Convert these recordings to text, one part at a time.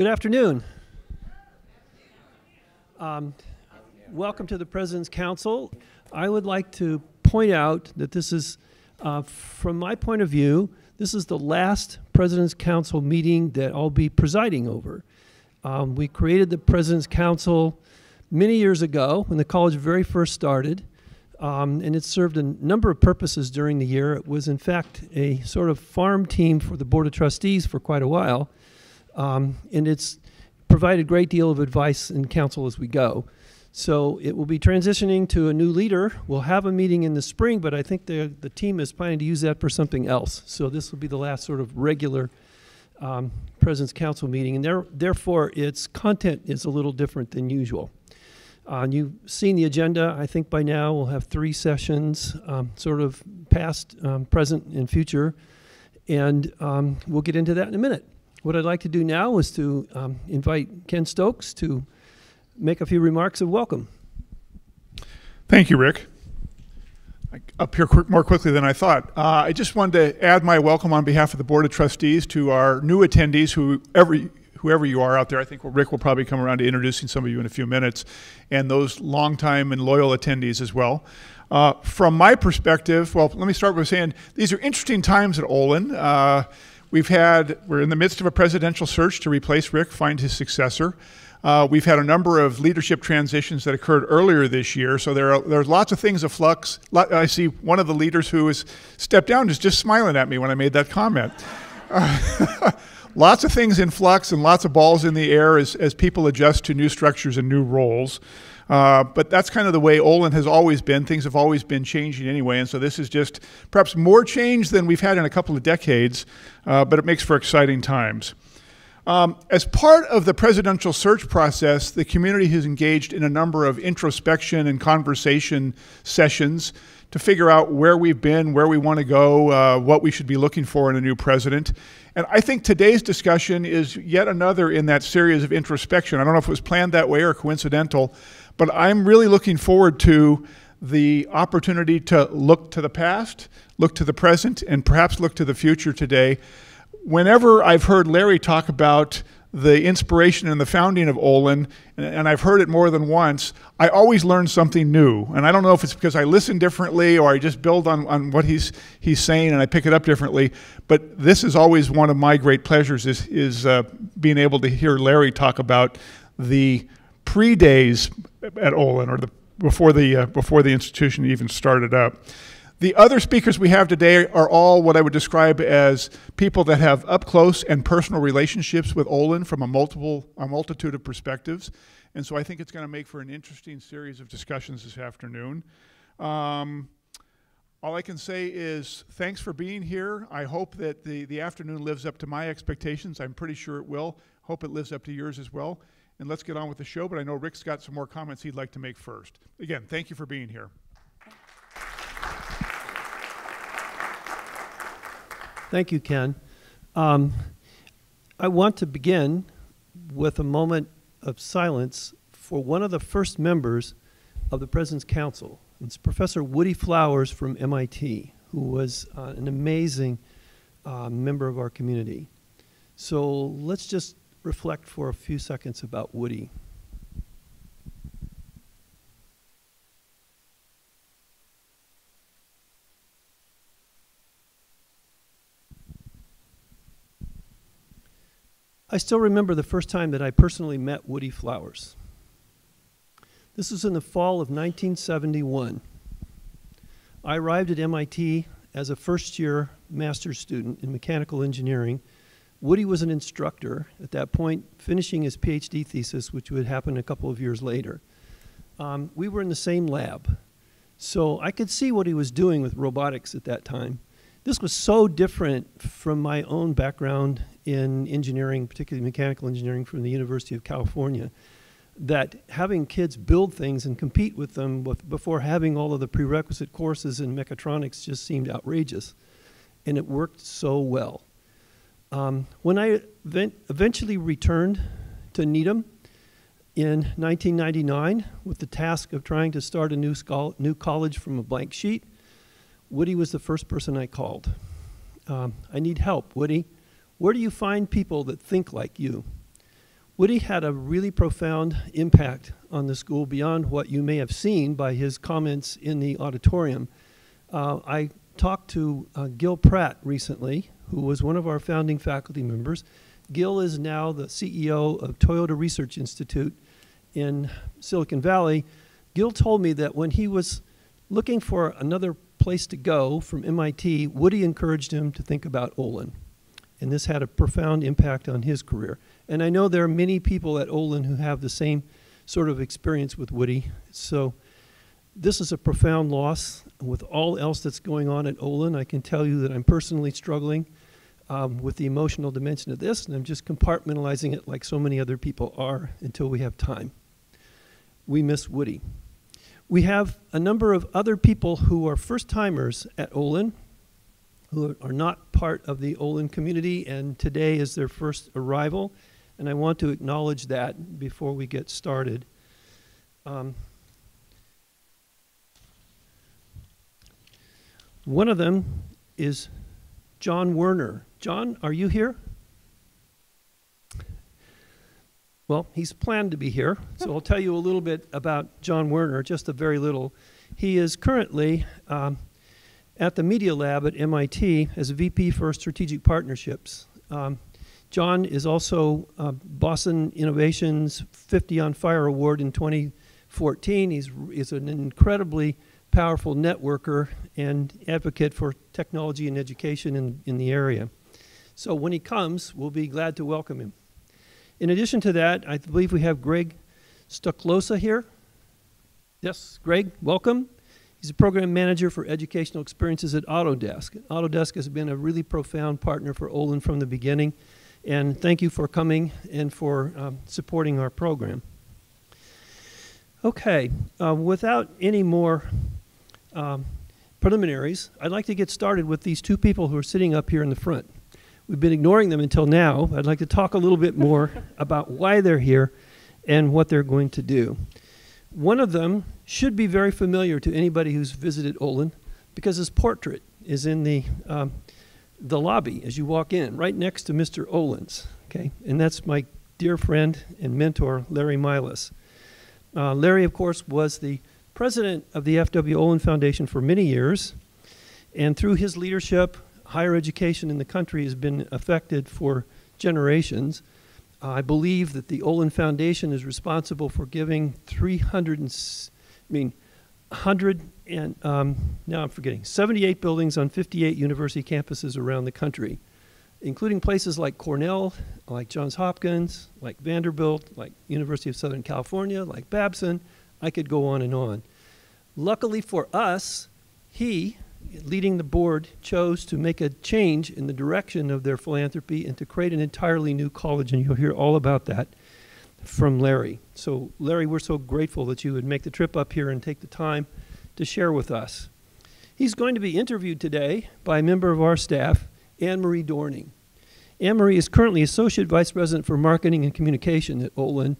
Good afternoon. Um, welcome to the President's Council. I would like to point out that this is, uh, from my point of view, this is the last President's Council meeting that I'll be presiding over. Um, we created the President's Council many years ago when the college very first started, um, and it served a number of purposes during the year. It was, in fact, a sort of farm team for the Board of Trustees for quite a while, um, and it's provided a great deal of advice and counsel as we go. So it will be transitioning to a new leader. We'll have a meeting in the spring, but I think the, the team is planning to use that for something else. So this will be the last sort of regular um, President's Council meeting, and there, therefore its content is a little different than usual. Uh, you've seen the agenda. I think by now we'll have three sessions, um, sort of past, um, present, and future, and um, we'll get into that in a minute. What I'd like to do now is to um, invite Ken Stokes to make a few remarks of welcome. Thank you, Rick. Up here quick, more quickly than I thought. Uh, I just wanted to add my welcome on behalf of the Board of Trustees to our new attendees, who whoever, whoever you are out there. I think Rick will probably come around to introducing some of you in a few minutes, and those longtime and loyal attendees as well. Uh, from my perspective, well, let me start by saying these are interesting times at Olin. Uh, We've had, we're in the midst of a presidential search to replace Rick, find his successor. Uh, we've had a number of leadership transitions that occurred earlier this year, so there are there's lots of things aflux. I see one of the leaders who has stepped down is just smiling at me when I made that comment. Uh, lots of things in flux and lots of balls in the air as, as people adjust to new structures and new roles. Uh, but that's kind of the way Olin has always been. Things have always been changing anyway, and so this is just perhaps more change than we've had in a couple of decades, uh, but it makes for exciting times. Um, as part of the presidential search process, the community has engaged in a number of introspection and conversation sessions to figure out where we've been, where we want to go, uh, what we should be looking for in a new president. And I think today's discussion is yet another in that series of introspection. I don't know if it was planned that way or coincidental, but I'm really looking forward to the opportunity to look to the past, look to the present, and perhaps look to the future today. Whenever I've heard Larry talk about the inspiration and the founding of Olin, and I've heard it more than once, I always learn something new. And I don't know if it's because I listen differently or I just build on, on what he's, he's saying and I pick it up differently. But this is always one of my great pleasures is, is uh, being able to hear Larry talk about the pre-days at Olin or the, before, the, uh, before the institution even started up. The other speakers we have today are all what I would describe as people that have up close and personal relationships with Olin from a multiple a multitude of perspectives. And so I think it's going to make for an interesting series of discussions this afternoon. Um, all I can say is thanks for being here. I hope that the, the afternoon lives up to my expectations. I'm pretty sure it will. Hope it lives up to yours as well and let's get on with the show. But I know Rick's got some more comments he'd like to make first. Again, thank you for being here. Thank you, Ken. Um, I want to begin with a moment of silence for one of the first members of the President's Council. It's Professor Woody Flowers from MIT, who was uh, an amazing uh, member of our community. So let's just reflect for a few seconds about Woody. I still remember the first time that I personally met Woody Flowers. This was in the fall of 1971. I arrived at MIT as a first year master's student in mechanical engineering Woody was an instructor at that point, finishing his PhD thesis, which would happen a couple of years later. Um, we were in the same lab, so I could see what he was doing with robotics at that time. This was so different from my own background in engineering, particularly mechanical engineering from the University of California, that having kids build things and compete with them with, before having all of the prerequisite courses in mechatronics just seemed outrageous. And it worked so well. Um, when I eventually returned to Needham in 1999 with the task of trying to start a new, new college from a blank sheet, Woody was the first person I called. Um, I need help, Woody. Where do you find people that think like you? Woody had a really profound impact on the school beyond what you may have seen by his comments in the auditorium. Uh, I talked to uh, Gil Pratt recently, who was one of our founding faculty members. Gil is now the CEO of Toyota Research Institute in Silicon Valley. Gil told me that when he was looking for another place to go from MIT, Woody encouraged him to think about Olin. And this had a profound impact on his career. And I know there are many people at Olin who have the same sort of experience with Woody. So this is a profound loss. With all else that's going on at Olin, I can tell you that I'm personally struggling um, with the emotional dimension of this, and I'm just compartmentalizing it like so many other people are until we have time. We miss Woody. We have a number of other people who are first timers at Olin, who are not part of the Olin community, and today is their first arrival. And I want to acknowledge that before we get started. Um, one of them is John Werner. John, are you here? Well, he's planned to be here, so I'll tell you a little bit about John Werner, just a very little. He is currently um, at the Media Lab at MIT as a VP for Strategic Partnerships. Um, John is also uh, Boston Innovations 50 on Fire Award in 2014. He's, he's an incredibly powerful networker and advocate for technology and education in, in the area. So when he comes, we'll be glad to welcome him. In addition to that, I believe we have Greg Stucklosa here. Yes, Greg, welcome. He's a program manager for educational experiences at Autodesk. Autodesk has been a really profound partner for Olin from the beginning. And thank you for coming and for um, supporting our program. Okay, uh, without any more um, preliminaries, I'd like to get started with these two people who are sitting up here in the front. We've been ignoring them until now. I'd like to talk a little bit more about why they're here and what they're going to do. One of them should be very familiar to anybody who's visited Olin because his portrait is in the, um, the lobby as you walk in, right next to Mr. Olin's. Okay, and that's my dear friend and mentor, Larry Milas. Uh, Larry, of course, was the president of the F.W. Olin Foundation for many years, and through his leadership, higher education in the country has been affected for generations. Uh, I believe that the Olin Foundation is responsible for giving 300, and, I mean, 100 and um, now I'm forgetting 78 buildings on 58 university campuses around the country, including places like Cornell, like Johns Hopkins, like Vanderbilt, like University of Southern California, like Babson. I could go on and on. Luckily for us, he leading the board, chose to make a change in the direction of their philanthropy and to create an entirely new college, and you'll hear all about that from Larry. So, Larry, we're so grateful that you would make the trip up here and take the time to share with us. He's going to be interviewed today by a member of our staff, Anne Marie Dorning. Anne Marie is currently Associate Vice President for Marketing and Communication at Olin,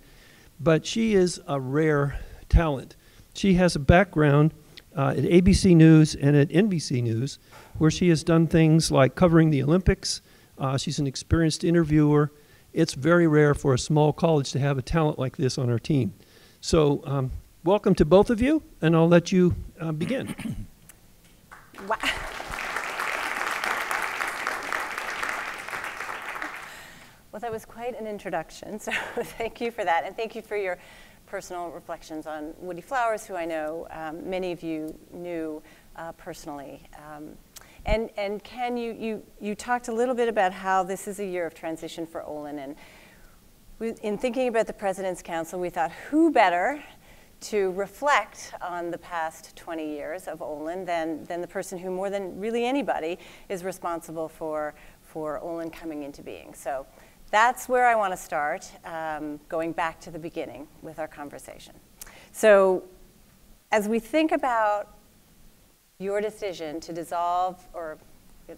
but she is a rare talent. She has a background uh, at ABC News and at NBC News, where she has done things like covering the Olympics. Uh, she's an experienced interviewer. It's very rare for a small college to have a talent like this on our team. So, um, welcome to both of you, and I'll let you uh, begin. Wow. Well, that was quite an introduction, so thank you for that, and thank you for your personal reflections on Woody Flowers, who I know um, many of you knew uh, personally. Um, and, and Ken, you, you, you talked a little bit about how this is a year of transition for Olin. And we, in thinking about the President's Council, we thought who better to reflect on the past 20 years of Olin than, than the person who, more than really anybody, is responsible for, for Olin coming into being. So that's where I want to start, um, going back to the beginning with our conversation. So, as we think about your decision to dissolve, or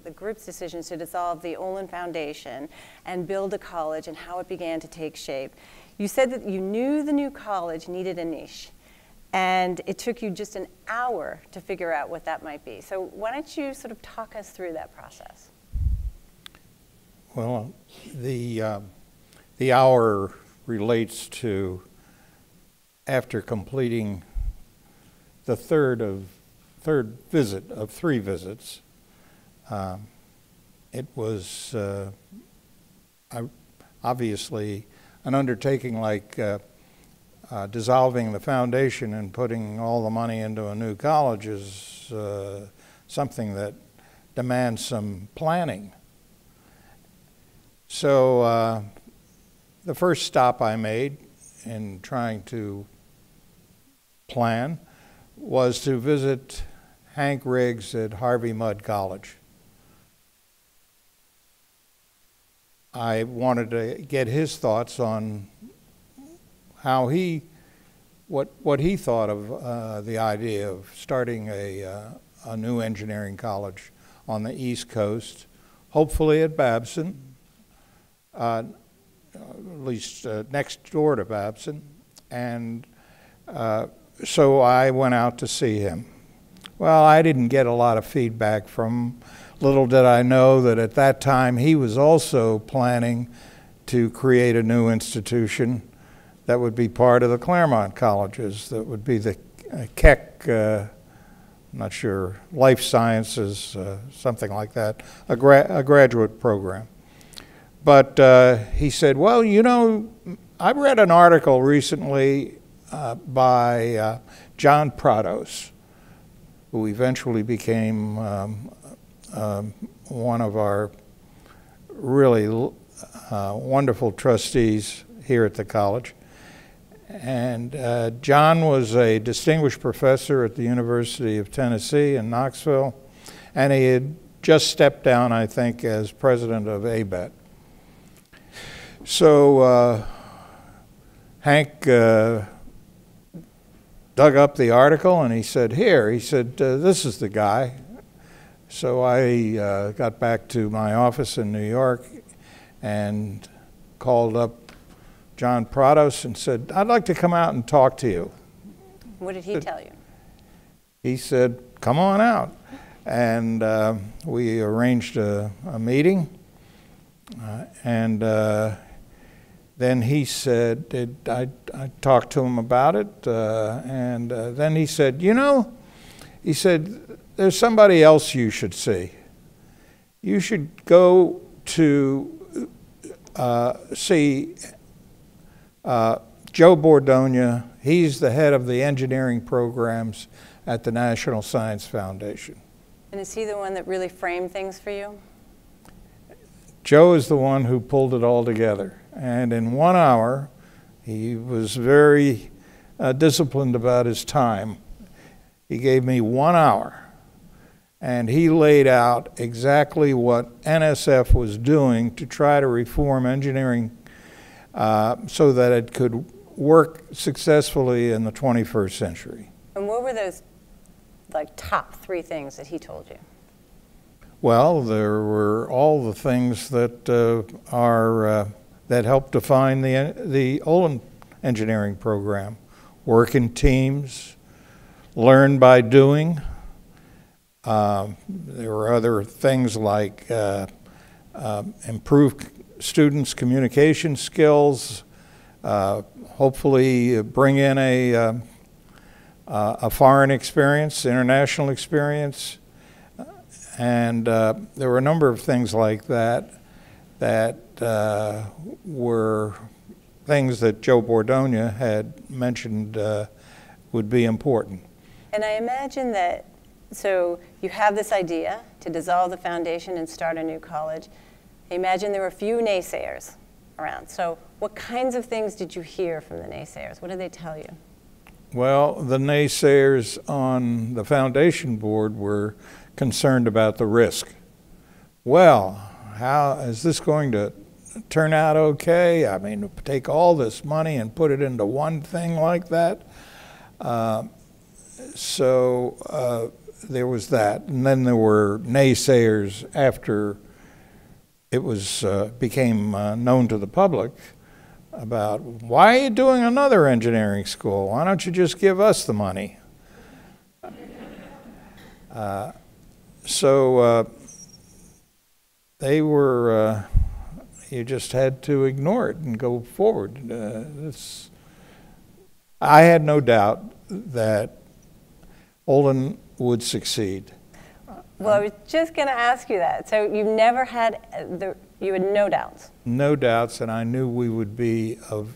the group's decision to dissolve the Olin Foundation and build a college and how it began to take shape, you said that you knew the new college needed a niche. And it took you just an hour to figure out what that might be. So, why don't you sort of talk us through that process? Well, the, uh, the hour relates to after completing the third of third visit of three visits. Um, it was uh, obviously an undertaking like uh, uh, dissolving the foundation and putting all the money into a new college is uh, something that demands some planning. So uh, the first stop I made in trying to plan was to visit Hank Riggs at Harvey Mudd College. I wanted to get his thoughts on how he, what, what he thought of uh, the idea of starting a, uh, a new engineering college on the East Coast, hopefully at Babson, at least uh, next door to Babson. And uh, so I went out to see him. Well, I didn't get a lot of feedback from. Little did I know that at that time he was also planning to create a new institution that would be part of the Claremont colleges, that would be the uh, Keck, uh, I'm not sure, life sciences, uh, something like that, a, gra- a graduate program. But uh, he said, Well, you know, I read an article recently uh, by uh, John Prados, who eventually became um, um, one of our really wonderful trustees here at the college. And uh, John was a distinguished professor at the University of Tennessee in Knoxville, and he had just stepped down, I think, as president of ABET. So uh, Hank uh, dug up the article and he said, Here, he said, uh, this is the guy. So I uh, got back to my office in New York and called up John Prados and said, I'd like to come out and talk to you. What did he tell you? He said, Come on out. And uh, we arranged a, a meeting. Uh, and uh, then he said, I, I, talked to him about it. Uh, and uh, then he said, You know, he said, there's somebody else you should see. You should go to uh, see uh, Joe Bordogna. he's the head of the engineering programs at the National Science Foundation. And is he the one that really framed things for you? Joe is the one who pulled it all together. And in one hour, he was very uh, disciplined about his time. He gave me one hour. And he laid out exactly what NSF was doing to try to reform engineering uh, so that it could work successfully in the 21st century. And what were those like top three things that he told you? Well, there were all the things that uh, are uh, that helped define the the Olin engineering program: work in teams, learn by doing. Uh, there were other things like uh, uh, improve students' communication skills, uh, hopefully bring in a, uh, uh, a foreign experience, international experience. And uh, there were a number of things like that that uh, were things that Joe Bordogna had mentioned uh, would be important. And I imagine that, so you have this idea to dissolve the foundation and start a new college. I imagine there were a few naysayers around. So, what kinds of things did you hear from the naysayers? What did they tell you? Well, the naysayers on the foundation board were concerned about the risk. Well, how is this going to turn out okay? I mean, take all this money and put it into one thing like that. Uh, so uh, there was that. And then there were naysayers after it was uh, became uh, known to the public about why are you doing another engineering school? Why don't you just give us the money? Uh, so uh, they were, you just had to ignore it and go forward. Uh, I had no doubt that Olin would succeed. Well, I was just going to ask you that. So you never had uh, the, you had no doubts. No doubts, and I knew we would be of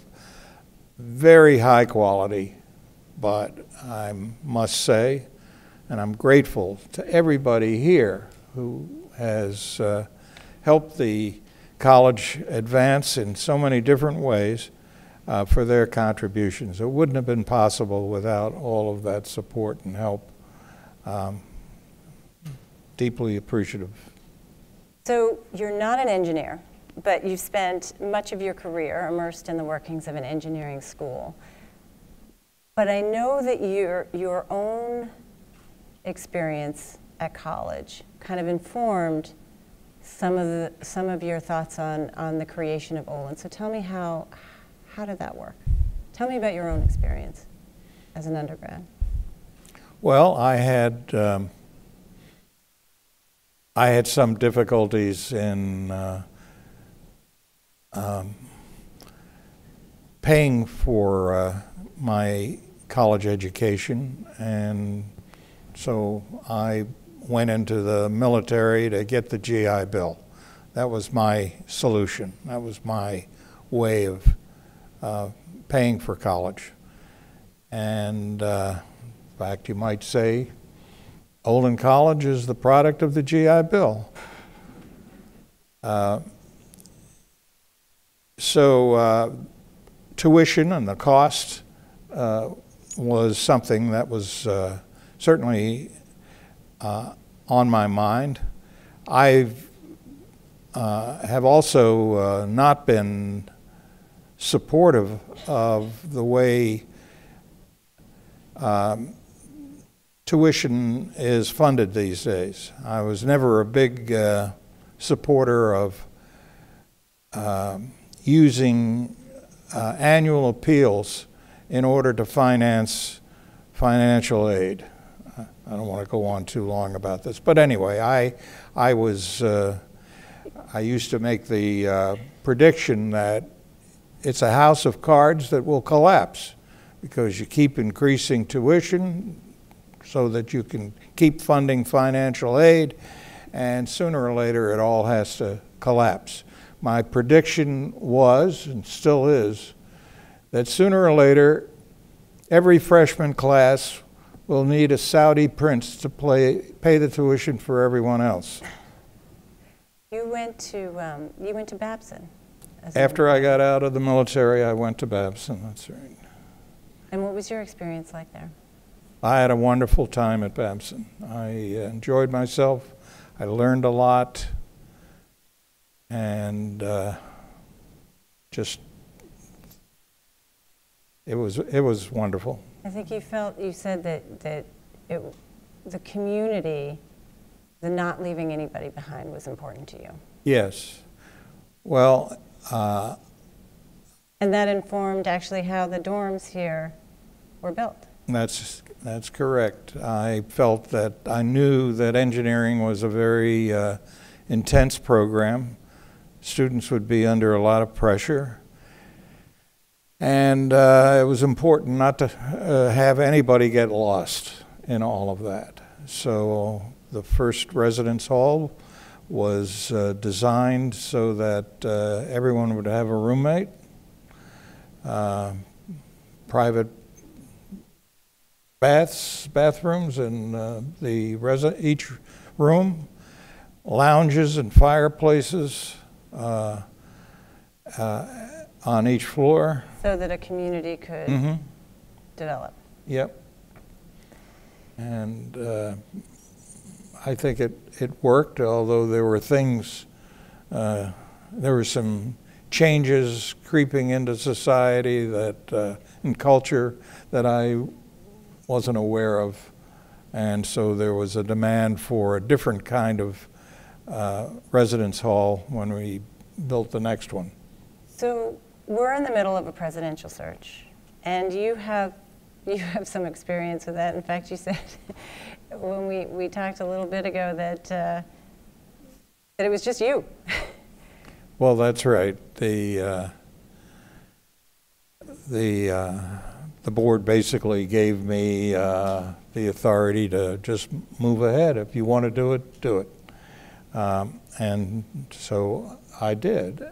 very high quality. But I must say, and I'm grateful to everybody here who has uh, helped the college advance in so many different ways uh, for their contributions. It wouldn't have been possible without all of that support and help. Um, deeply appreciative. So you're not an engineer, but you've spent much of your career immersed in the workings of an engineering school. But I know that your, your own experience at college kind of informed some of, the, some of your thoughts on, on the creation of Olin. So tell me how, how did that work? Tell me about your own experience as an undergrad. Well, I had um, I had some difficulties in uh, um, paying for uh, my college education, and so I went into the military to get the GI Bill. That was my solution. That was my way of uh, paying for college. And uh, in fact, you might say Olin College is the product of the GI Bill. Uh, so uh, tuition and the cost uh, was something that was uh, certainly uh, on my mind. I uh, have also not been supportive of the way um, tuition is funded these days. I was never a big uh, supporter of uh, using uh, annual appeals in order to finance financial aid. I don't want to go on too long about this, but anyway, I I was uh, I used to make the uh, prediction that it's a house of cards that will collapse because you keep increasing tuition, so that you can keep funding financial aid, and sooner or later it all has to collapse. My prediction was, and still is, that sooner or later every freshman class will need a Saudi prince to play, pay the tuition for everyone else. You went to um, you went to Babson. After I got out of the military, I went to Babson. That's right. And what was your experience like there? I had a wonderful time at Babson. I enjoyed myself. I learned a lot, and uh, just it was it was wonderful. I think you felt you said that that it, the community, the not leaving anybody behind, was important to you. Yes. Well. Uh, and that informed actually how the dorms here were built. That's that's correct. I felt that I knew that engineering was a very uh, intense program. Students would be under a lot of pressure. And uh, it was important not to uh, have anybody get lost in all of that. So the first residence hall was uh, designed so that uh, everyone would have a roommate, uh, private baths, bathrooms in uh, the each room, lounges and fireplaces uh, on each floor. So that a community could hmm develop. Yep. And uh, I think it, it worked, although there were things, uh, there were some changes creeping into society that, uh, and culture that I wasn't aware of. And so there was a demand for a different kind of uh, residence hall when we built the next one. So we're in the middle of a presidential search, and you have you have some experience with that. In fact, you said when we, we talked a little bit ago that uh, that it was just you. Well, that's right. The, uh, the, uh, the board basically gave me uh, the authority to just move ahead. If you want to do it, do it. Um, And so I did.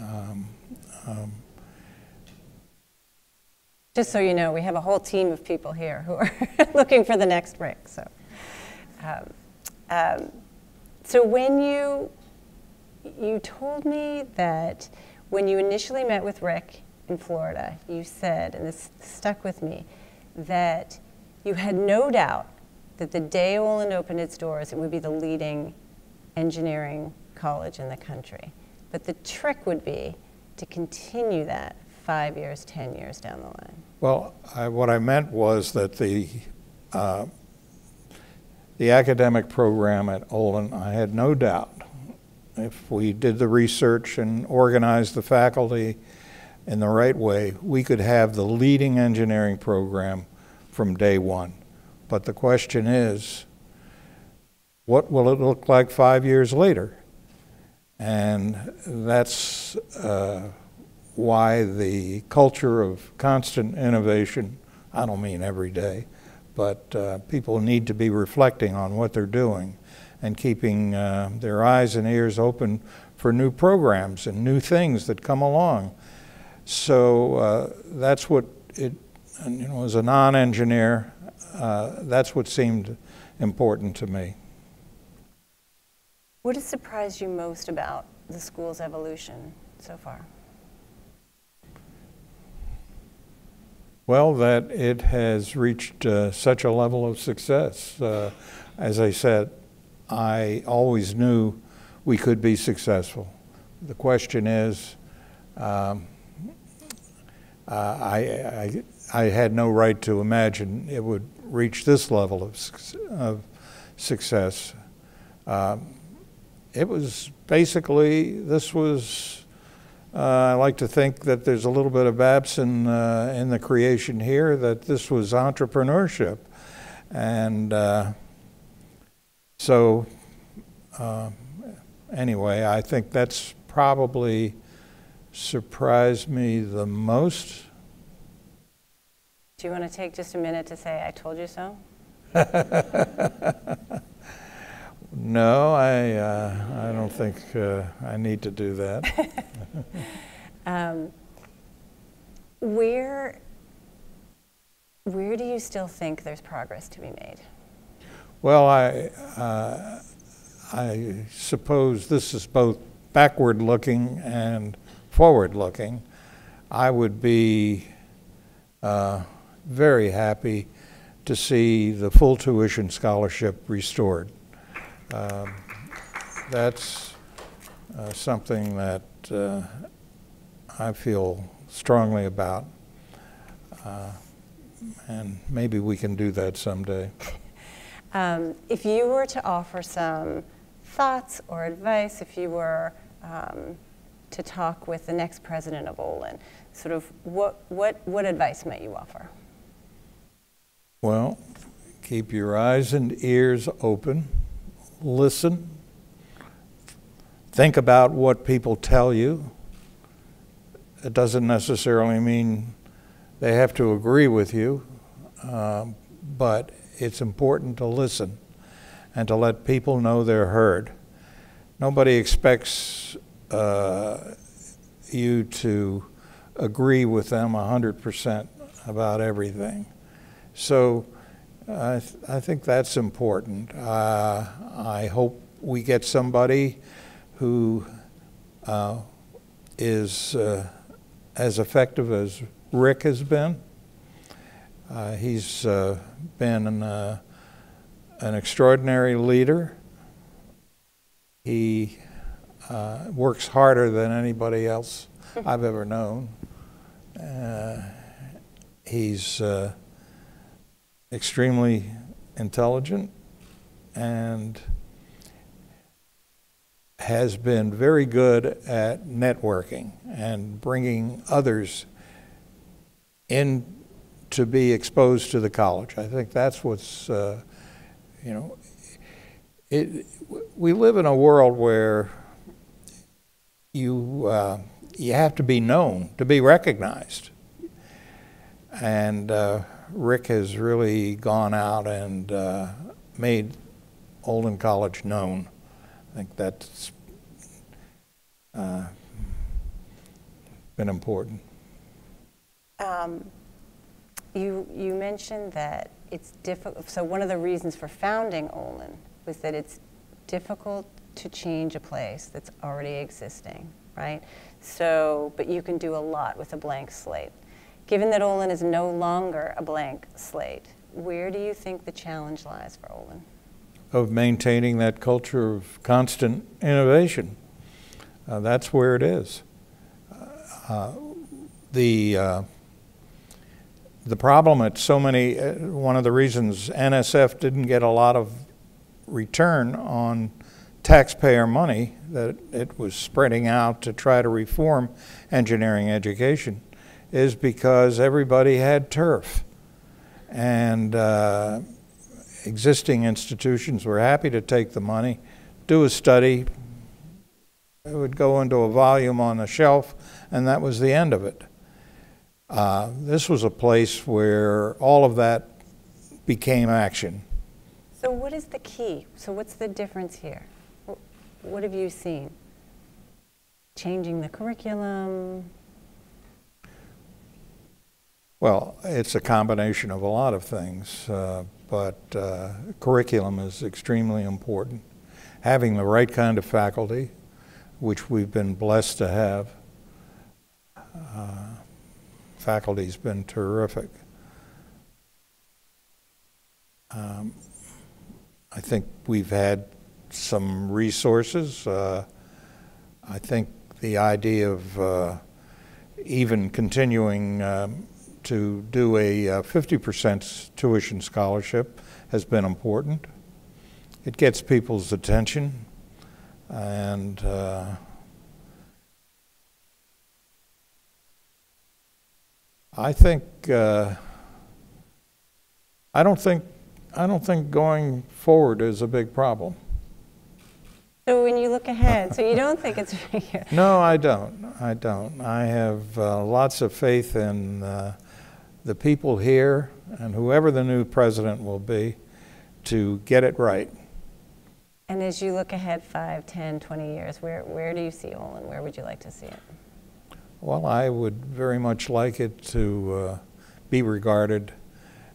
Um, um, Just so you know, we have a whole team of people here who are looking for the next Rick. So, um, um, so when you you told me that when you initially met with Rick in Florida, you said, and this stuck with me, that you had no doubt that the day Olin opened its doors, it would be the leading engineering college in the country. But the trick would be to continue that five years, 10 years down the line. Well, I, what I meant was that the uh, the academic program at Olin, I had no doubt, if we did the research and organized the faculty in the right way, we could have the leading engineering program from day one. But the question is, what will it look like five years later? And that's uh, why the culture of constant innovation, I don't mean every day, but uh, people need to be reflecting on what they're doing and keeping uh, their eyes and ears open for new programs and new things that come along. So uh, that's what it, you know, as a non-engineer, uh, that's what seemed important to me. What has surprised you most about the school's evolution so far? Well, that it has reached uh, such a level of success. Uh, as I said, I always knew we could be successful. The question is, um, uh, I, I, I had no right to imagine it would reach this level of, of success. Um, it was basically, this was, uh, I like to think that there's a little bit of Babson uh, in the creation here, that this was entrepreneurship. And uh, so, uh, anyway, I think that's probably surprised me the most. Do you want to take just a minute to say, I told you so? No, I, uh, I don't think uh, I need to do that. Um, where, where do you still think there's progress to be made? Well, I, uh, I suppose this is both backward looking and forward looking. I would be uh, very happy to see the full tuition scholarship restored. Um, that's uh, something that uh, I feel strongly about. Uh, and maybe we can do that someday. Um, if you were to offer some thoughts or advice, if you were um, to talk with the next president of Olin, sort of what, what, what advice might you offer? Well, keep your eyes and ears open, listen, think about what people tell you. It doesn't necessarily mean they have to agree with you, um, but it's important to listen and to let people know they're heard. Nobody expects uh, you to agree with them 100% about everything. So I, th- I think that's important. Uh, I hope we get somebody who uh, is uh, as effective as Rick has been. Uh, he's uh, been an, uh, an extraordinary leader. He works harder than anybody else I've ever known. He's extremely intelligent and has been very good at networking and bringing others in to be exposed to the college. I think that's what's, uh, you know, it, we live in a world where you, uh, you have to be known to be recognized. And uh, Rick has really gone out and uh, made Olin College known. I think that's uh, been important. Um, you, you mentioned that it's difficult. So, one of the reasons for founding Olin was that it's difficult to change a place that's already existing, right? So, but you can do a lot with a blank slate. Given that Olin is no longer a blank slate, where do you think the challenge lies for Olin? Of maintaining that culture of constant innovation. Uh, that's where it is. Uh, the uh, the problem at so many uh, one of the reasons NSF didn't get a lot of return on taxpayer money that it was spreading out to try to reform engineering education is because everybody had turf and uh, existing institutions were happy to take the money do a study it would go into a volume on the shelf, and that was the end of it. Uh, this was a place where all of that became action. So, what is the key? So, what's the difference here? What have you seen? Changing the curriculum? Well, it's a combination of a lot of things, uh, but uh, curriculum is extremely important. Having the right kind of faculty, which we've been blessed to have. Uh, faculty's been terrific. Um, I think we've had some resources. Uh, I think the idea of uh, even continuing um, to do a 50% uh, tuition scholarship has been important. It gets people's attention and uh, I think uh, I don't think I don't think going forward is a big problem. So when you look ahead, so you don't think it's no, I don't. I don't. I have uh, lots of faith in uh, the people here and whoever the new president will be to get it right. And as you look ahead 5, 10, 20 years, where, where do you see Olin? Where would you like to see it? Well, I would very much like it to uh, be regarded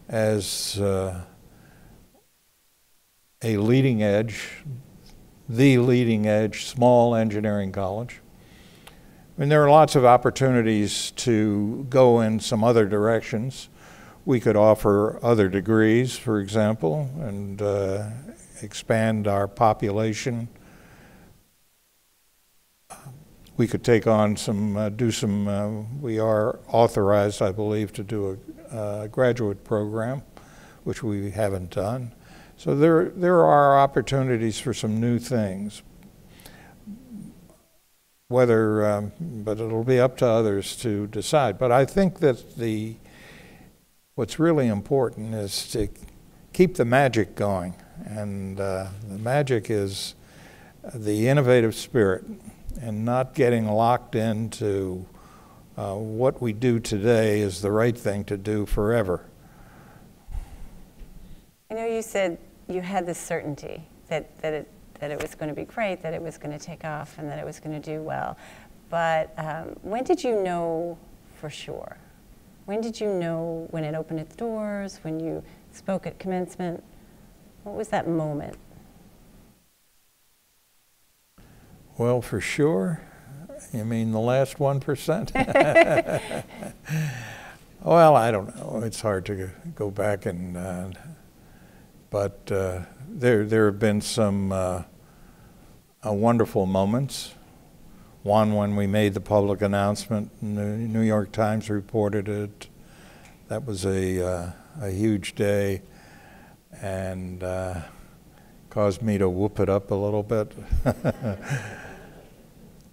as uh, a leading edge, the leading edge small engineering college. I mean, there are lots of opportunities to go in some other directions. We could offer other degrees, for example, and uh, expand our population. We could take on some, uh, do some, uh, we are authorized, I believe, to do a, a graduate program, which we haven't done. So there, there are opportunities for some new things. Whether, um, but it'll be up to others to decide. But I think that the, what's really important is to keep the magic going. And uh, the magic is the innovative spirit and not getting locked into uh, what we do today is the right thing to do forever. I know you said you had this certainty that, that, it, that it was going to be great, that it was going to take off, and that it was going to do well. But um, when did you know for sure? When did you know when it opened its doors, when you spoke at commencement? What was that moment? Well, for sure. You mean the last 1%? well, I don't know. It's hard to go back and, uh, but uh, there, there have been some uh, uh wonderful moments. One when we made the public announcement, and the New York Times reported it. That was a, uh, a huge day and uh, caused me to whoop it up a little bit.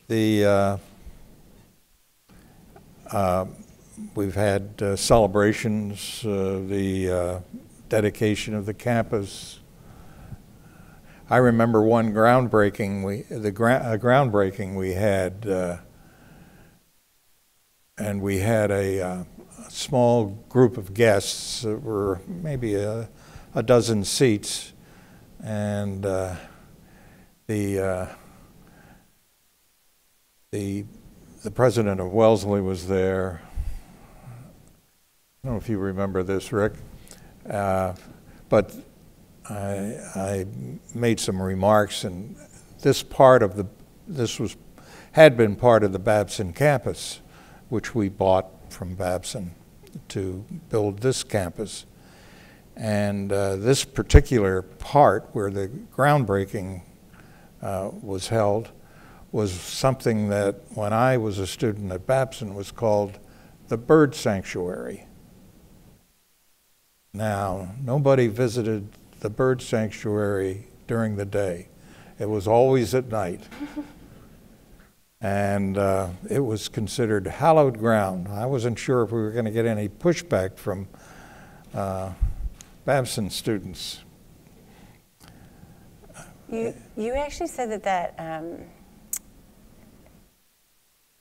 the uh, uh, we've had celebrations, the dedication of the campus. I remember one groundbreaking we the gra- uh, groundbreaking we had, uh, and we had a, uh, a small group of guests that were maybe a, a dozen seats, and uh, the uh, the the president of Wellesley was there. I don't know if you remember this, Rick, uh, but I, I made some remarks, and this part of the this was had been part of the Babson campus, which we bought from Babson to build this campus. And uh, this particular part where the groundbreaking uh, was held was something that, when I was a student at Babson, was called the Bird Sanctuary. Now, nobody visited the bird sanctuary during the day. It was always at night. and uh, it was considered hallowed ground. I wasn't sure if we were going to get any pushback from uh, Babson students. You, you actually said that that, um,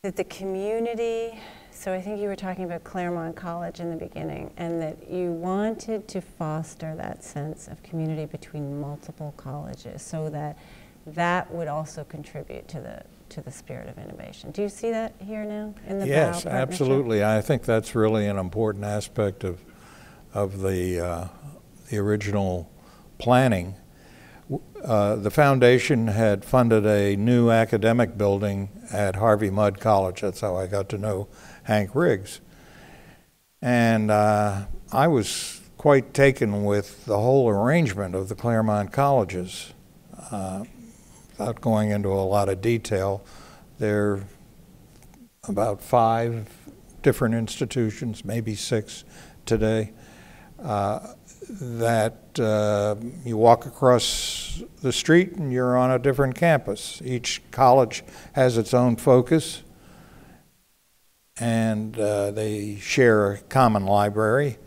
that the community, so I think you were talking about Claremont College in the beginning, and that you wanted to foster that sense of community between multiple colleges so that that would also contribute to the to the spirit of innovation. Do you see that here now in the yes, absolutely. I think that's really an important aspect of of the uh, the original planning uh, the foundation had funded a new academic building at Harvey Mudd College. That's how I got to know Hank Riggs. And uh, I was quite taken with the whole arrangement of the Claremont colleges. Uh, without going into a lot of detail, there are about five different institutions, maybe six today. Uh, that uh, you walk across the street and you're on a different campus. Each college has its own focus, and uh, they share a common library.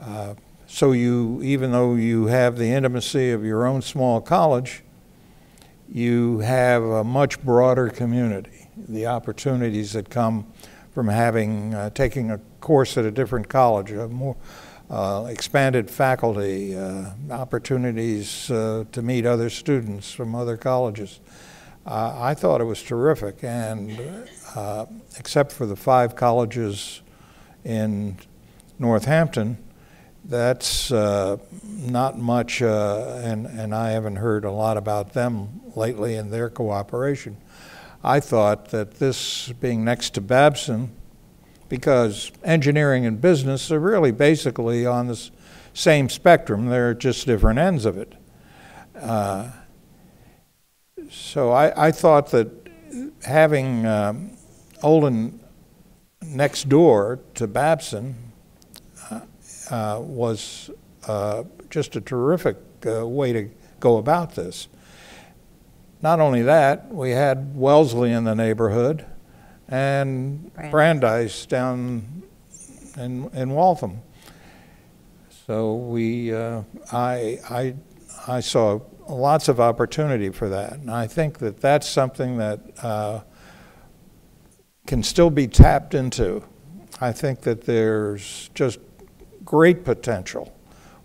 Uh, so you, even though you have the intimacy of your own small college, you have a much broader community. The opportunities that come from having uh, taking a course at a different college, a more uh, expanded faculty, uh, opportunities uh, to meet other students from other colleges. I thought it was terrific, and uh, except for the five colleges in Northampton, that's not much, and, and I haven't heard a lot about them lately in their cooperation. I thought that this being next to Babson, because engineering and business are really basically on the same spectrum. They're just different ends of it. Uh, so I, I, thought that having um, Olin next door to Babson uh, uh, was uh, just a terrific uh, way to go about this. Not only that, we had Wellesley in the neighborhood and Brandeis, Brandeis down in, in Waltham. So we, uh, I, I, I saw lots of opportunity for that, and I think that that's something that uh, can still be tapped into. I think that there's just great potential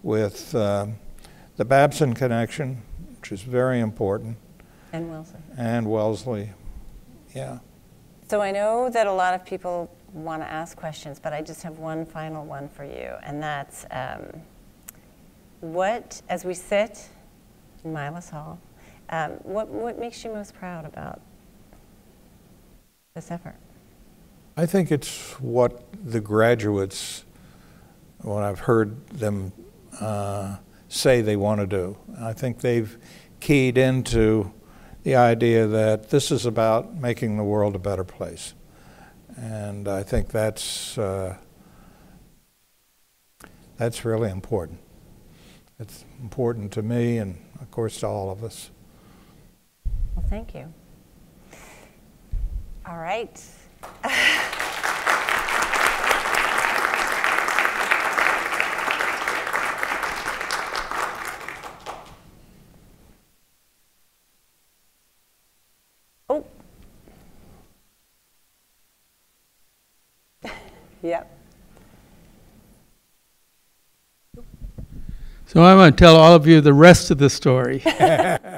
with uh, the Babson connection, which is very important. And Wellesley. And Wellesley, yeah. So I know that a lot of people want to ask questions, but I just have one final one for you, and that's um, what, as we sit in Milas Hall, um, what, what makes you most proud about this effort? I think it's what the graduates, what I've heard them uh, say they want to do. I think they've keyed into the idea that this is about making the world a better place. And I think that's, uh, that's really important. It's important to me and, of course, to all of us. Well, thank you. All right oh. yep. So I'm going to tell all of you the rest of the story. uh,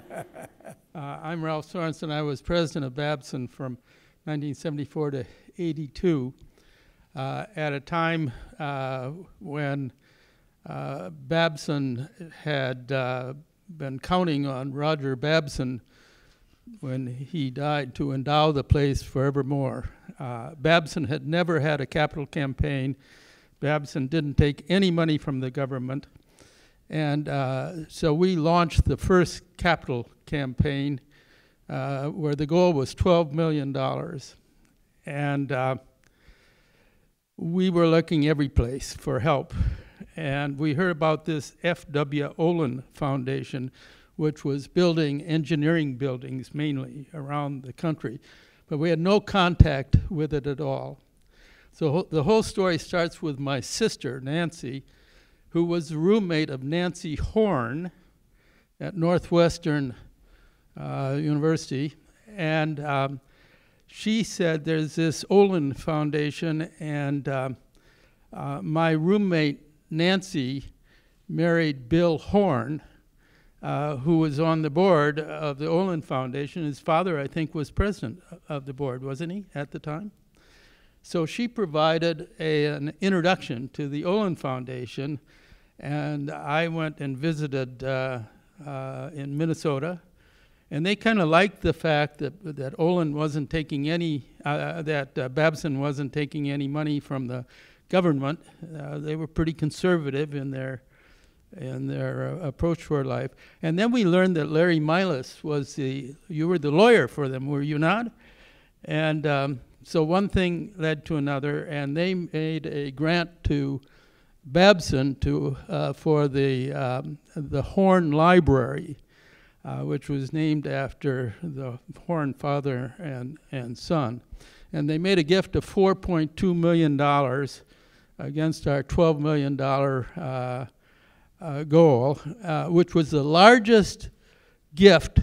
I'm Ralph Sorenson. I was president of Babson from 1974 to 82 uh, at a time uh, when uh, Babson had uh, been counting on Roger Babson when he died to endow the place forevermore. Uh, Babson had never had a capital campaign. Babson didn't take any money from the government. And uh, so we launched the first capital campaign uh, where the goal was $12 million. And uh, we were looking every place for help. And we heard about this F.W. Olin Foundation, which was building engineering buildings mainly around the country. But we had no contact with it at all. So the whole story starts with my sister, Nancy, who was the roommate of Nancy Horn at Northwestern uh, University. And um, she said there's this Olin Foundation, and uh, uh, my roommate Nancy married Bill Horn, uh, who was on the board of the Olin Foundation. His father, I think, was president of the board, wasn't he, at the time? So she provided a, an introduction to the Olin Foundation and I went and visited uh, uh, in Minnesota, and they kind of liked the fact that that Olin wasn't taking any, uh, uh that uh, Babson wasn't taking any money from the government. Uh, they were pretty conservative in their in their approach for life. And then we learned that Larry Milas was the you were the lawyer for them, were you not? And um, so one thing led to another, and they made a grant to Babson to, uh, for the, um, the Horn Library, uh, which was named after the Horn father and, and son. And they made a gift of $4.2 million against our $12 million uh, uh, goal, uh, which was the largest gift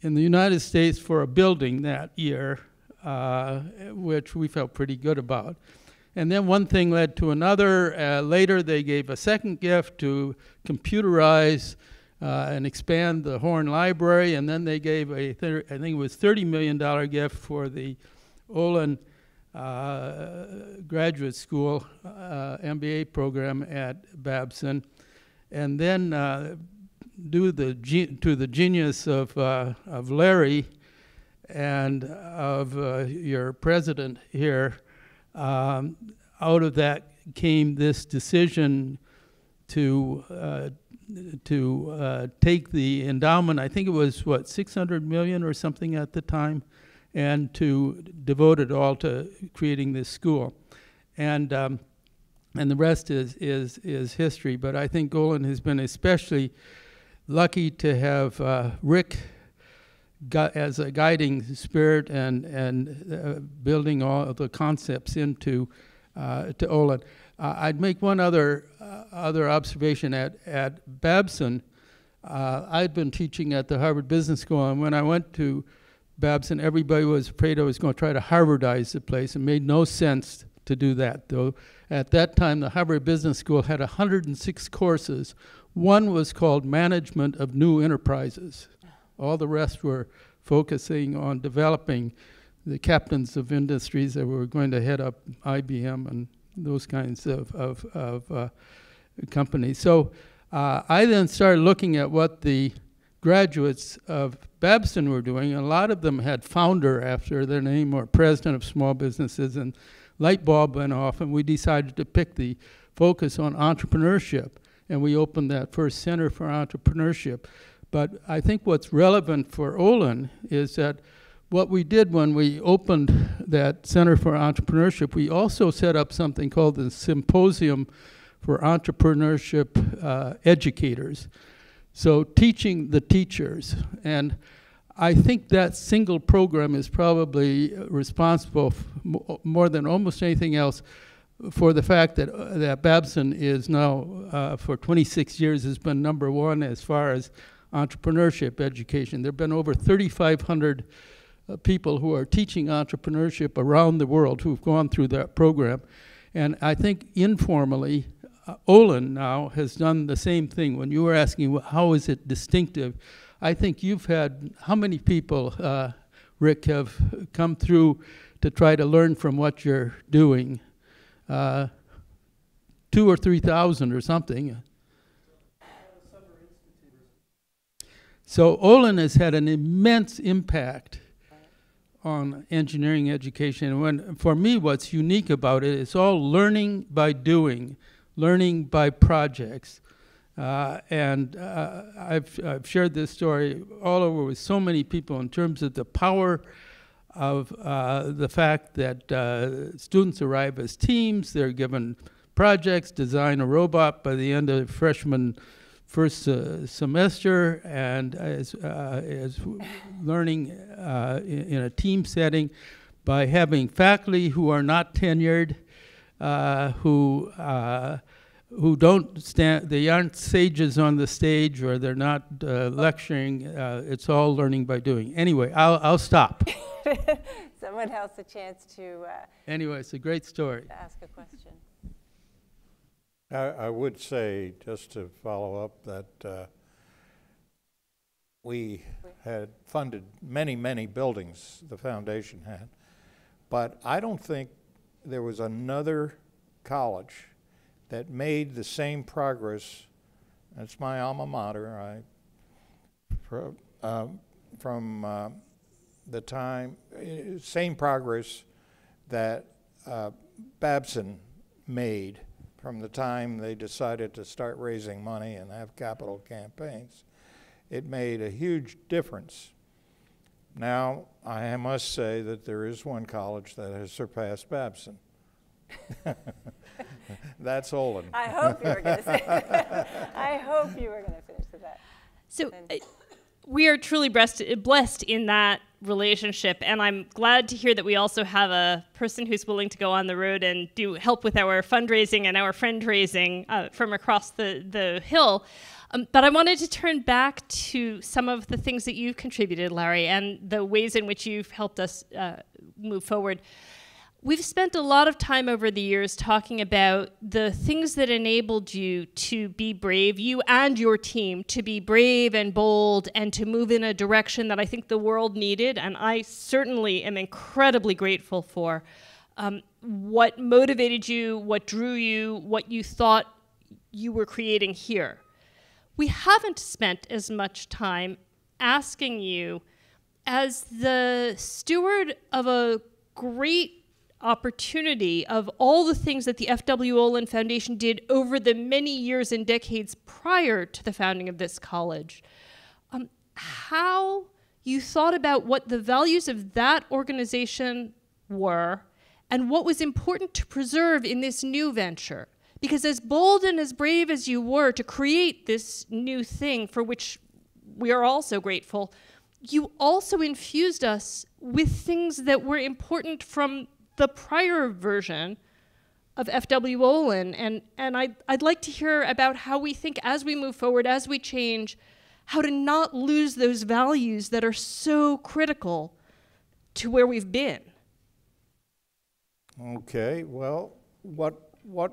in the United States for a building that year, uh, which we felt pretty good about. And then one thing led to another. Uh, later, they gave a second gift to computerize uh, and expand the Horn Library. And then they gave a, I think it was $30 million gift for the Olin uh, graduate school uh, MBA program at Babson. And then, uh, due the to the genius of, uh, of Larry and of your president here, um, out of that came this decision to uh, to uh, take the endowment. I think it was what 600 million or something at the time, and to devote it all to creating this school, and um, and the rest is is is history. But I think Olin has been especially lucky to have uh, Rick as a guiding spirit and, and uh, building all of the concepts into to Olin. Uh, I'd make one other, uh, other observation at, at Babson. Uh, I'd been teaching at the Harvard Business School, and when I went to Babson, everybody was afraid I was going to try to Harvardize the place. It made no sense to do that, though. At that time, the Harvard Business School had 106 courses. One was called Management of New Enterprises. All the rest were focusing on developing the captains of industries that were going to head up IBM and those kinds of, of, of uh, companies. So uh, I then started looking at what the graduates of Babson were doing. A lot of them had founder after their name or president of small businesses, and light bulb went off, and we decided to pick the focus on entrepreneurship. And we opened that first Center for Entrepreneurship. But I think what's relevant for Olin is that what we did when we opened that Center for Entrepreneurship, we also set up something called the Symposium for Entrepreneurship uh, Educators. So, teaching the teachers. And I think that single program is probably responsible more than almost anything else for the fact that, uh, that Babson is now, uh, for 26 years, has been number one as far as entrepreneurship education. There have been over 3,500 uh, people who are teaching entrepreneurship around the world who've gone through that program. And I think informally, uh, Olin now has done the same thing. When you were asking how is it distinctive, I think you've had how many people, uh, Rick, have come through to try to learn from what you're doing? Uh, two or three thousand or something. So Olin has had an immense impact on engineering education. And when, for me, what's unique about it is all learning by doing, learning by projects. Uh, and uh, I've, I've shared this story all over with so many people in terms of the power of uh, the fact that uh, students arrive as teams, they're given projects, design a robot by the end of freshman first uh, semester, and as, uh, as learning uh, in, in a team setting by having faculty who are not tenured, uh, who uh, who don't stand, they aren't sages on the stage, or they're not uh, lecturing. it's all learning by doing. Anyway, I'll I'll stop. Someone else a chance to, uh, Anyway, it's a great story. to ask a question. I, I would say, just to follow up, that uh, we had funded many, many buildings, the foundation had, but I don't think there was another college that made the same progress. That's my alma mater. I, um, from uh, the time, eh, same progress that uh, Babson made from the time they decided to start raising money and have capital campaigns. It made a huge difference. Now, I must say that there is one college that has surpassed Babson. That's Olin. I hope you were going to say, I hope you were going to finish with that. So uh, we are truly blessed, in that relationship, and I'm glad to hear that we also have a person who's willing to go on the road and do help with our fundraising and our friend raising uh, from across the the hill. Um, but I wanted to turn back to some of the things that you've contributed, Larry, and the ways in which you've helped us uh, move forward. We've spent a lot of time over the years talking about the things that enabled you to be brave, you and your team, to be brave and bold and to move in a direction that I think the world needed. And I certainly am incredibly grateful for. Um, what motivated you, what drew you, what you thought you were creating here. We haven't spent as much time asking you, as the steward of a great opportunity of all the things that the F.W. Olin Foundation did over the many years and decades prior to the founding of this college, um, how you thought about what the values of that organization were and what was important to preserve in this new venture. Because as bold and as brave as you were to create this new thing for which we are all so grateful, you also infused us with things that were important from the prior version of F.W. Olin. And, and I'd, I'd like to hear about how we think as we move forward, as we change, how to not lose those values that are so critical to where we've been. Okay, well, what, what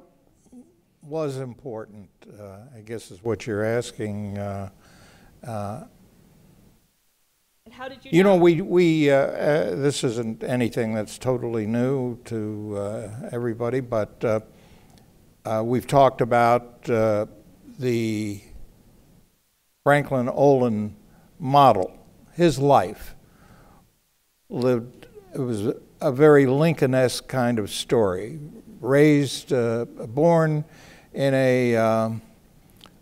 was important, uh, I guess is what you're asking. uh, uh, And how did you You know, not- we, we, uh, uh, this isn't anything that's totally new to uh, everybody, but uh, uh, we've talked about uh, the Franklin Olin model, his life. Lived, it was a very Lincoln-esque kind of story. Raised, uh, born in a, um,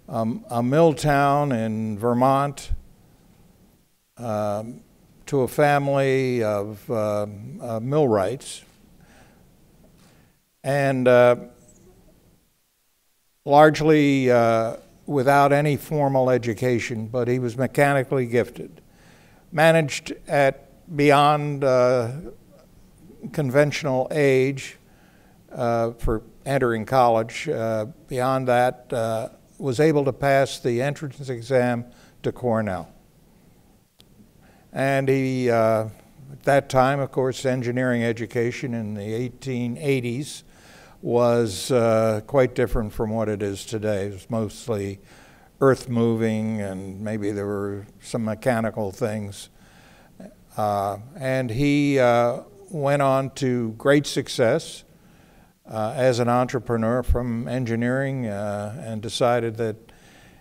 um, a mill town in Vermont, um, to a family of um, uh, millwrights. And uh, largely uh, without any formal education, but he was mechanically gifted. Managed at beyond uh, conventional age uh, for entering college. Uh, beyond that, uh, was able to pass the entrance exam to Cornell. And he, uh, at that time, of course, engineering education in the 1880s was uh, quite different from what it is today. It was mostly earth moving, and maybe there were some mechanical things. Uh, and he uh, went on to great success uh, as an entrepreneur from engineering uh, and decided that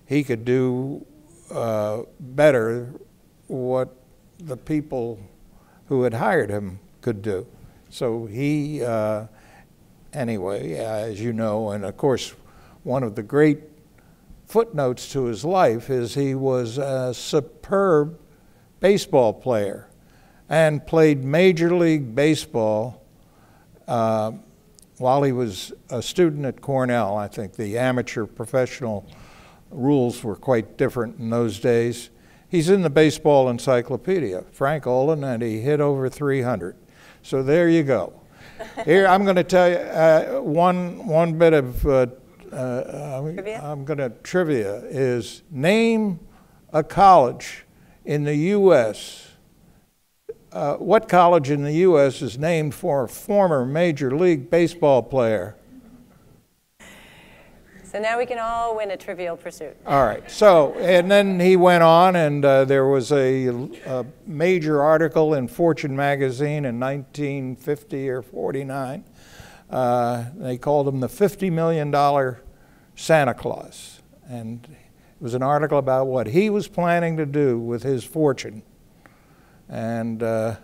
he could do uh, better what the people who had hired him could do. So he, uh, anyway, as you know, and of course, one of the great footnotes to his life is he was a superb baseball player and played Major League Baseball uh, while he was a student at Cornell. I think the amateur professional rules were quite different in those days. He's in the baseball encyclopedia, Frank Olin, and he hit over 300. So there you go. Here, I'm going to tell you uh, one, one bit of uh, uh, Trivia? I'm going to trivia is name a college in the U.S. Uh, what college in the U.S. is named for a former Major League Baseball player? So now we can all win a trivial pursuit. All right. So, and then he went on, and uh, there was a, a major article in Fortune magazine in 1950 or 49. Uh, they called him the $50 million Santa Claus. And it was an article about what he was planning to do with his fortune. And uh,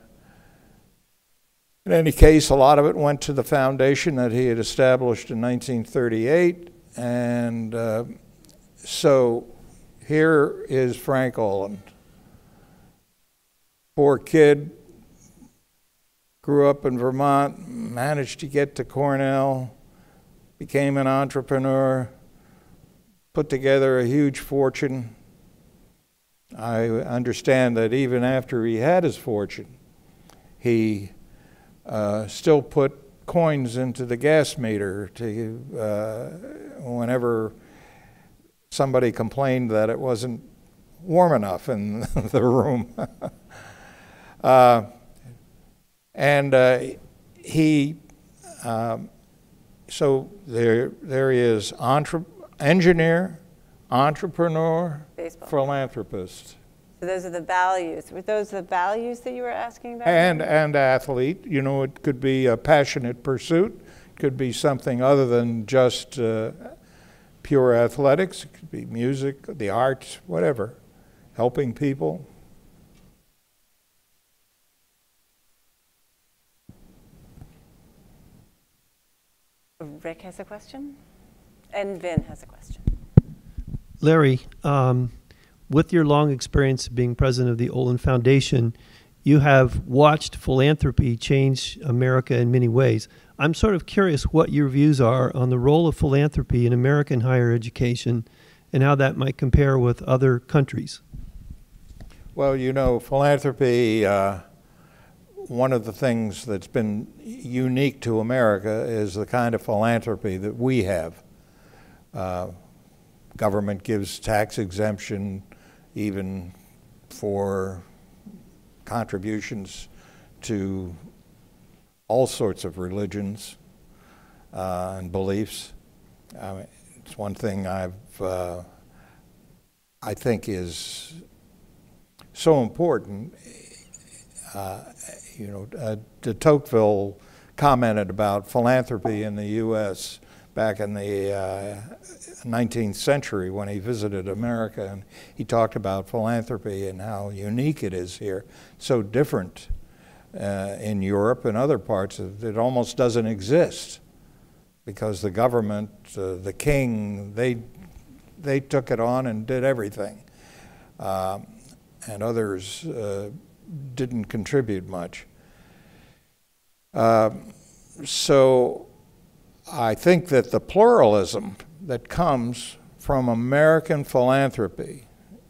in any case, a lot of it went to the foundation that he had established in 1938. And uh, so here is Frank Olin. Poor kid, grew up in Vermont, managed to get to Cornell, became an entrepreneur, put together a huge fortune. I understand that even after he had his fortune, he uh, still put coins into the gas meter to uh, whenever somebody complained that it wasn't warm enough in the room. uh, and uh, he, um, so there, there he is, entre- engineer, entrepreneur, Baseball. philanthropist. So those are the values. Were those the values that you were asking about? And, and athlete, you know, it could be a passionate pursuit, it could be something other than just uh, pure athletics, it could be music, the arts, whatever, helping people. Rick has a question, and Vin has a question. Larry, um, with your long experience being president of the Olin Foundation, you have watched philanthropy change America in many ways. I'm sort of curious what your views are on the role of philanthropy in American higher education and how that might compare with other countries. Well, you know, philanthropy, uh, one of the things that's been unique to America is the kind of philanthropy that we have. Uh, government gives tax exemption even for contributions to all sorts of religions uh, and beliefs. I mean, it's one thing I've, uh, I think is so important. Uh, you know, uh, de Tocqueville commented about philanthropy in the U.S. back in the uh, 19th century when he visited America, and he talked about philanthropy and how unique it is here, so different uh, in Europe and other parts. It almost doesn't exist because the government, uh, the king, they they took it on and did everything, um, and others uh, didn't contribute much. Um, so I think that the pluralism that comes from American philanthropy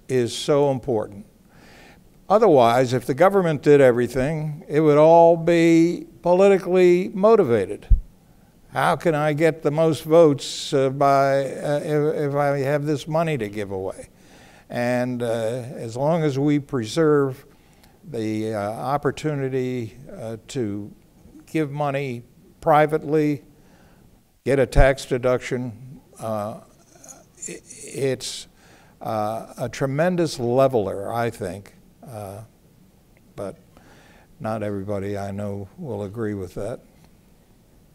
is so important. Otherwise, if the government did everything, it would all be politically motivated. How can I get the most votes uh, by uh, if, if, I have this money to give away? And uh, as long as we preserve the uh, opportunity uh, to give money privately get a tax deduction. Uh, i- It's uh, a tremendous leveler, I think, uh, but not everybody I know will agree with that.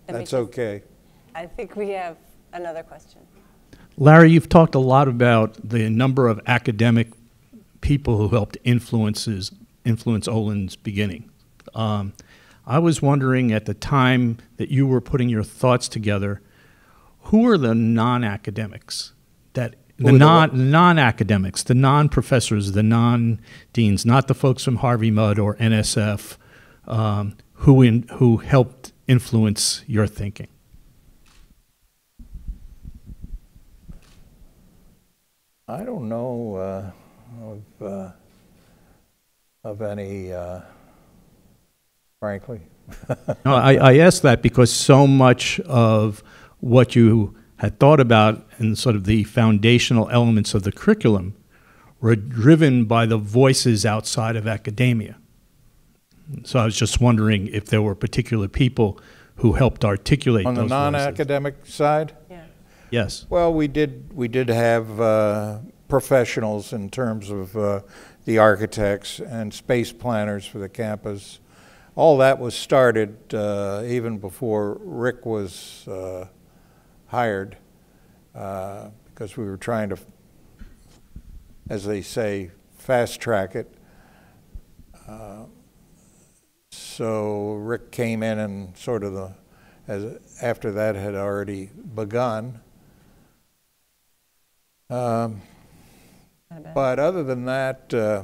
That That's sense. okay. I think we have another question. Larry, you've talked a lot about the number of academic people who helped influences influence Olin's beginning. Um, I was wondering at the time that you were putting your thoughts together, who are the non-academics that the Who are the non non-academics, the non-professors, the non-deans, not the folks from Harvey Mudd or NSF, um, who in, who helped influence your thinking? I don't know uh, of, uh, of any, uh, frankly. No, I, I ask that because so much of what you had thought about and sort of the foundational elements of the curriculum were driven by the voices outside of academia. So I was just wondering if there were particular people who helped articulate On the those voices. non-academic side? Yeah. Yes. Well, we did, we did have uh, professionals in terms of uh, the architects and space planners for the campus. All that was started uh, even before Rick was uh, hired, uh, because we were trying to, as they say, fast track it. Uh, So Rick came in and sort of the, as, after that had already begun. Um, But other than that, uh,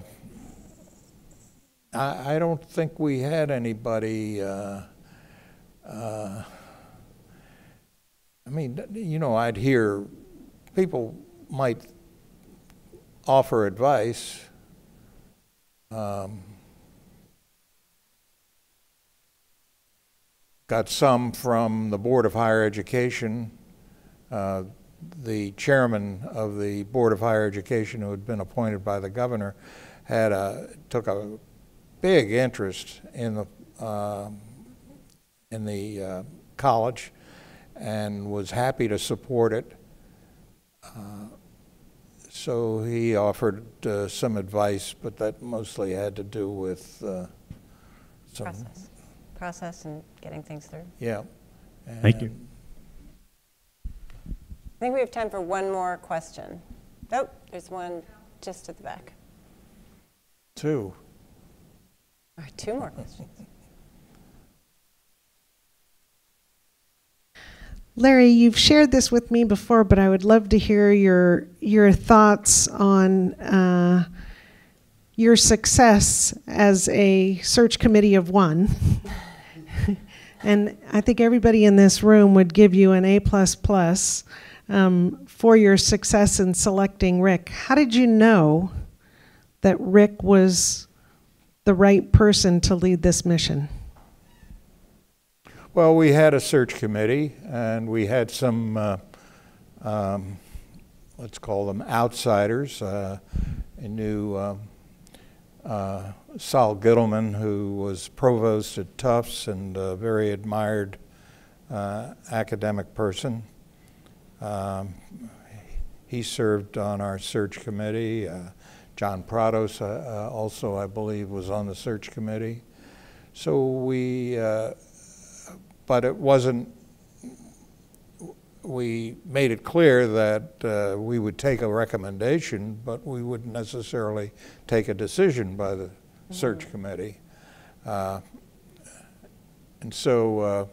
I, I don't think we had anybody, uh, uh, I mean, you know, I'd hear, people might offer advice. Um, Got some from the Board of Higher Education. Uh, the chairman of the Board of Higher Education, who had been appointed by the governor, had a, took a big interest in the, um, in the uh, college and was happy to support it. Uh, So he offered uh, some advice, but that mostly had to do with uh, some, Process. Process and getting things through. yeah. Thank you. I think we have time for one more question. Oh, there's one just at the back. Two. Or two more questions. Larry, you've shared this with me before, but I would love to hear your your thoughts on uh, your success as a search committee of one. and I think everybody in this room would give you an A plus plus um, for your success in selecting Rick. How did you know that Rick was the right person to lead this mission? Well, we had a search committee, and we had some, uh, um, let's call them outsiders. Uh, I knew um, uh, Sol Gittleman, who was provost at Tufts and a very admired uh, academic person. Um, he served on our search committee. John Prados, uh, uh, also, I believe, was on the search committee. So we uh, but it wasn't, we made it clear that uh, we would take a recommendation, but we wouldn't necessarily take a decision by the search committee. Uh, And so uh,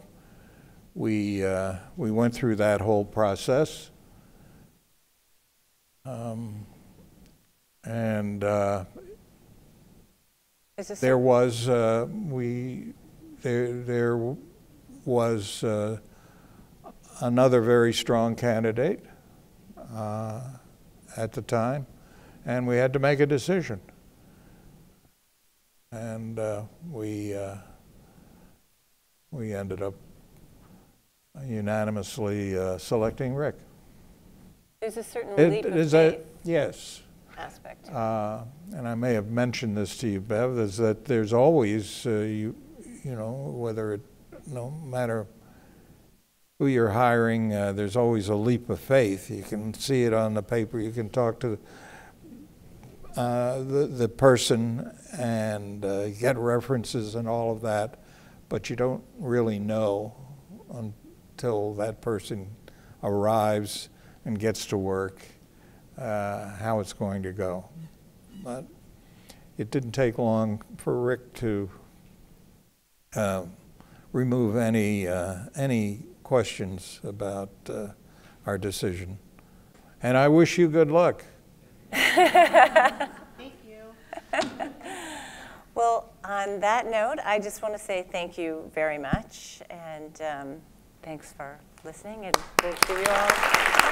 we, uh, we went through that whole process. Um, And uh, there was, uh, we, there, there was uh, another very strong candidate uh, at the time, and we had to make a decision. And uh, we, uh, we ended up unanimously uh, selecting Rick. There's a certain It- leap of is that- Yes. Aspect. Uh, And I may have mentioned this to you, Bev, is that there's always, uh, you, you know, whether it, no matter who you're hiring, uh, there's always a leap of faith. You can see it on the paper. You can talk to uh, the the person and uh, get references and all of that, but you don't really know until that person arrives and gets to work uh, how it's going to go. But it didn't take long for Rick to uh, remove any uh, any questions about uh, our decision. And I wish you good luck. Thank you. Well, on that note, I just want to say thank you very much, and um, thanks for listening, and we'll see you all